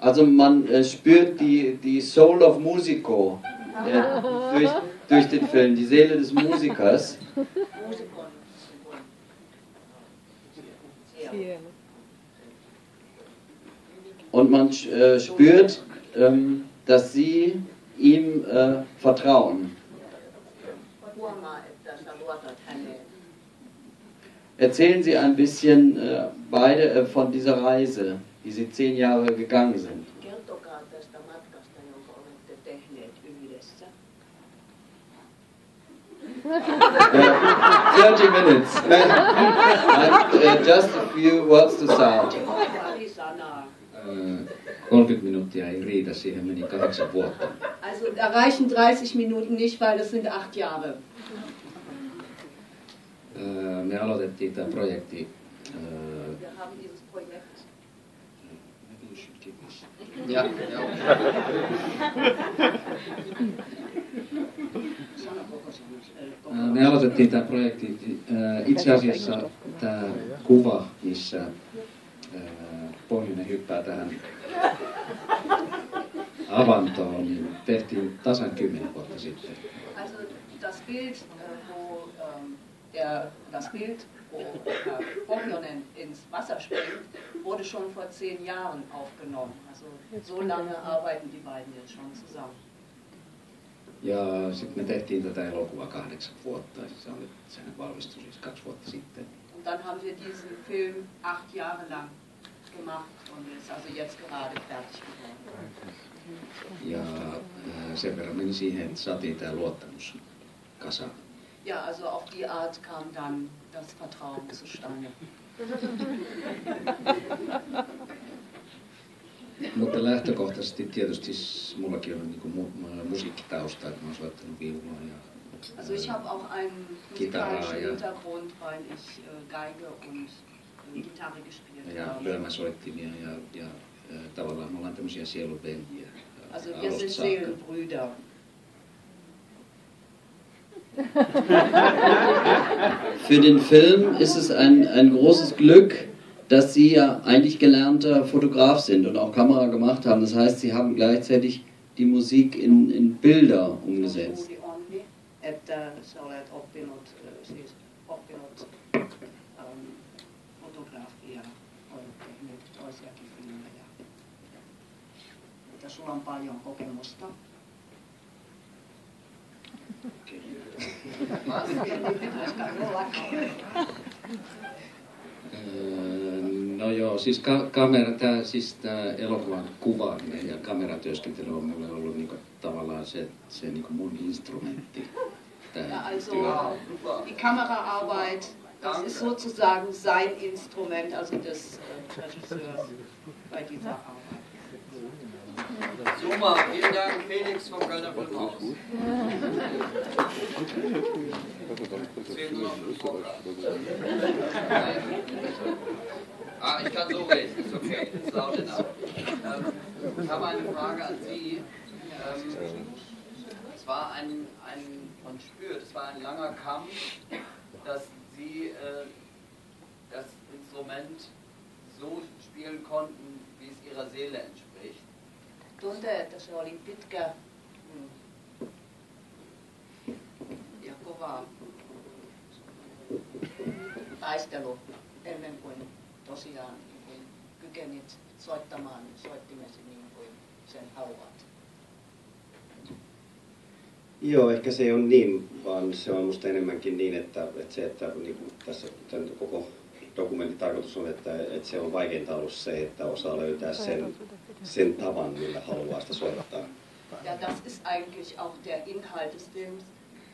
Also man äh, spürt die, die Soul of Musico äh, durch, durch den Film, die Seele des Musikers. Und man äh, spürt, ähm, dass sie ihm äh, vertrauen. Erzählen Sie ein bisschen äh, beide äh, von dieser Reise, die Sie zehn Jahre gegangen sind. Uh, 30 minutes. and uh, just a few words to sanaa. Öö, 30 minuuttia ei riitä, siihen meni kahdeksan vuotta. Also da reichen 30 Minuten nicht, weil das sind acht Jahre. Öö, Me aloitettiin tämä projekti Projekt. ja, Öö, Me aloitettiin tämä projekti, itse asiassa tämä kuva, missä Pohjoinen hyppää tähän avantoon, niin tehtiin tasan kymmenen vuotta sitten. Also das Bild, äh, wo ähm, der, das Bild, wo äh, Pohjonen ins Wasser springt, wurde schon vor zehn Jahren aufgenommen. Also so lange arbeiten die beiden jetzt schon zusammen. Ja sitten me tehtiin tätä elokuvaa kahdeksan vuotta, se oli, sehän valmistui siis kaksi vuotta sitten. Und dann haben wir diesen Film acht Jahre lang gemacht und ist also jetzt gerade fertig geworden. Ja ää, sen verran meni siihen, että saatiin tämä luottamus kasaan. Ja, also auf die Art kam dann das Vertrauen zustande. Mutta lähtökohtaisesti tietysti mullakin on niin mu- musiikkitausta, että mä oon soittanut viulua ja Also ich habe auch einen musikalischen ja. Hintergrund, weil ich äh, Geige und äh, Gitarre gespielt ja habe. ja, ja ää, tavallaan me ollaan tämmöisiä sielunveljiä Also wir sind. Seelenbrüder. Für den Film ist es ein, ein großes Glück, dass Sie ja eigentlich gelernter Fotograf sind und auch Kamera gemacht haben. Das heißt, Sie haben gleichzeitig die Musik in, in Bilder umgesetzt. Sulla on paljon kokemusta. Öö, No joo, siis ka- kamera, tää, siis elokuvan kuvaaminen ja kameratyöskentely on mulle ollut niinku tavallaan se, se niinku mun instrumentti. Ja, also die Kameraarbeit, das ist sozusagen sein Instrument, also des äh, Regisseurs bei dieser Arbeit. Super, vielen Dank, Felix vom Kölner Filmhaus. Ah, ich kann so reden, ist okay, ist laut enough. Ähm, ich habe eine Frage an Sie. Ähm, es war ein, ein, man spürt, es war ein langer Kampf, dass Sie äh, das Instrument so spielen konnten, wie es Ihrer Seele entspricht. Tuntee, että se oli pitkä mm, ja kova taistelu ennen kuin tosiaan niin kuin kykenit soittamaan soittimesi niin kuin sen haluat. Joo, ehkä se ei ole niin, vaan se on musta enemmänkin niin, että, että se, että niin kuin tässä tämän koko dokumentin tarkoitus on, että, että se on vaikeinta ollut se, että osaa löytää sen, sen tavan, millä haluaa sitä soittaa. Ja, das ist eigentlich auch der Inhalt des Films,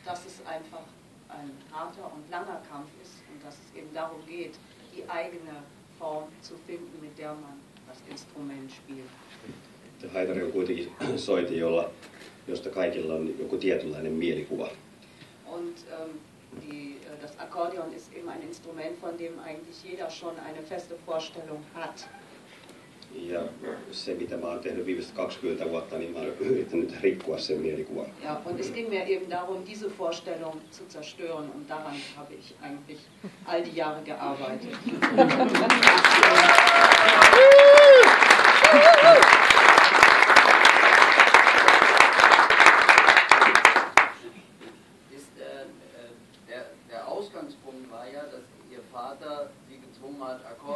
dass es einfach ein harter und langer Kampf ist und dass es eben darum geht, die eigene Form zu finden, mit der man das Instrument spielt. Haitari on kuitenkin soitin, jolla, josta kaikilla on joku tietynlainen mielikuva. Und ähm, die, das Akkordeon ist eben ein Instrument, von dem eigentlich jeder schon eine feste Vorstellung hat. ja se, mitä mä oon tehnyt viimeiset 20 vuotta, niin mä oon yrittänyt rikkoa sen mielikuvan. Ja, und es ging mir eben darum, diese Vorstellung zu zerstören und daran habe ich eigentlich all die Jahre gearbeitet.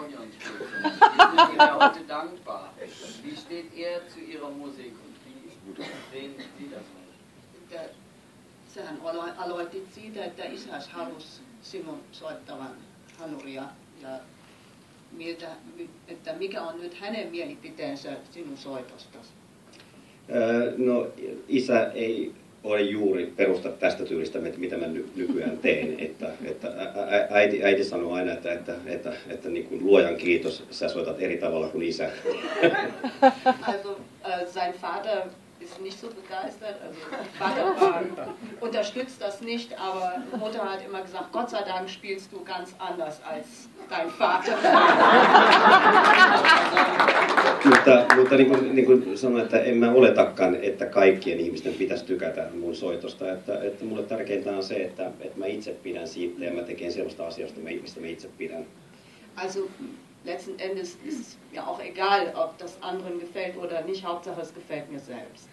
Akkordeon zu spielen. Sie sind ja heute dankbar. Wie steht er zu Ihrer Musik und wie sehen Sie das sehän alo- aloitit siitä, että isäs halusi sinun soittavan hanuria ja miltä, että mikä on nyt hänen mielipiteensä sinun soitostasi? No isä ei ole juuri perusta tästä tyylistä, mit- mitä mä ny- nykyään teen. Että, että äiti, äiti sanoo aina, että, että, että, että niin kuin luojan kiitos, sä soitat eri tavalla kuin isä. Also äh, sein Vater ist nicht so begeistert, also Vater war, unterstützt das nicht, aber Mutter hat immer gesagt, Gott sei Dank spielst du ganz anders als dein Vater. mutta mutta niin, kuin, niin kuin sanoin, että en mä oletakaan, että kaikkien ihmisten pitäisi tykätä mun soitosta. Että, että mulle tärkeintä on se, että, että mä itse pidän siitä ja mä tekeen sellaista asioista, mistä mä itse pidän. Also letzten Endes ist es ja auch egal, ob das anderen gefällt oder nicht, Hauptsache es gefällt mir selbst.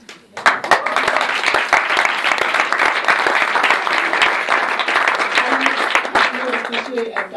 Est